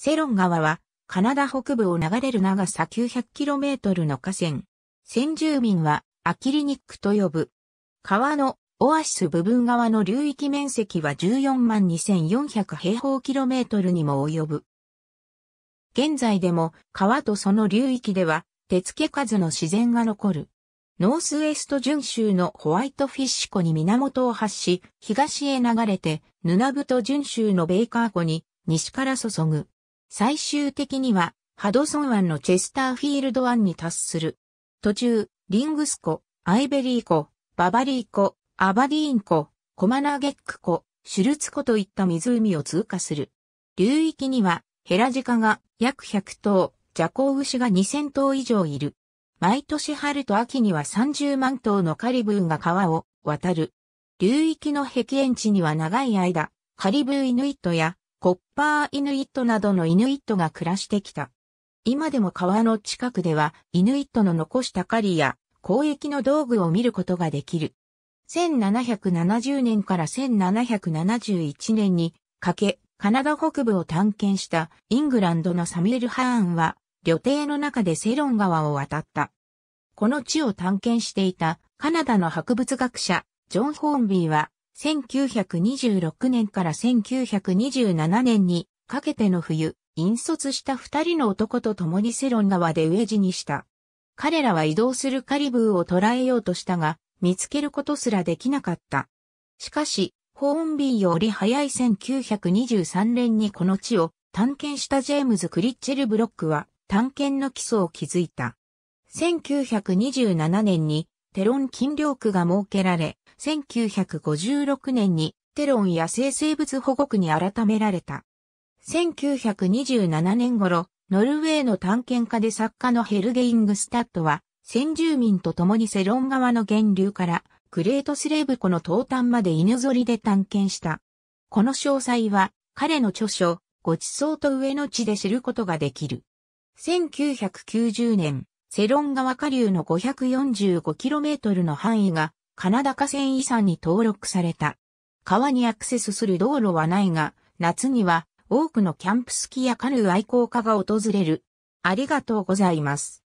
セロン川はカナダ北部を流れる長さ 900km の河川。先住民はアキリニックと呼ぶ。川のオアシス部分側の流域面積は14万2400平方キロメートルにも及ぶ。現在でも川とその流域では手付け数の自然が残る。ノースウエスト準州のホワイトフィッシュ湖に源を発し、東へ流れて、ヌナブト準州のベイカー湖に西から注ぐ。最終的には、ハドソン湾のチェスターフィールド湾に達する。途中、リングス湖、アイベリー湖、ババリー湖、アバディーン湖、コマナゲック湖、シュルツ湖といった湖を通過する。流域には、ヘラジカが約100頭、ジャコウウシが2000頭以上いる。毎年春と秋には30万頭のカリブーが川を渡る。流域の僻遠地には長い間、カリブーイヌイットやコッパーイヌイットなどのイヌイットが暮らしてきた。今でも川の近くでは、イヌイットの残した狩りや交易の道具を見ることができる。1770年から1771年にかけ、カナダ北部を探検したイングランドのサミュエル・ハーンは、旅程の中でセロン川を渡った。この地を探検していたカナダの博物学者、ジョン・ホーンビーは、1926年から1927年にかけての冬、引率した二人の男と共にセロン川で飢え死にした。彼らは移動するカリブーを捕らえようとしたが、見つけることすらできなかった。しかし、ホーンビーより早い1923年にこの地を探検したジェームズ・クリッチェル・ブロックは探検の基礎を築いた。1927年にテロン禁漁区が設けられ、1956年にテロン野生生物保護区に改められた。1927年頃、ノルウェーの探検家で作家のヘルゲイングスタッドは、先住民と共にセロン川の源流からグレートスレーブ湖の東端まで犬ぞりで探検した。この詳細は彼の著書、ご馳走と飢えの地で知ることができる。1990年、セロン川下流の 545km の範囲がカナダ河川遺産に登録された。川にアクセスする道路はないが、夏には多くのキャンプスキーやカヌー愛好家が訪れる。ありがとうございます。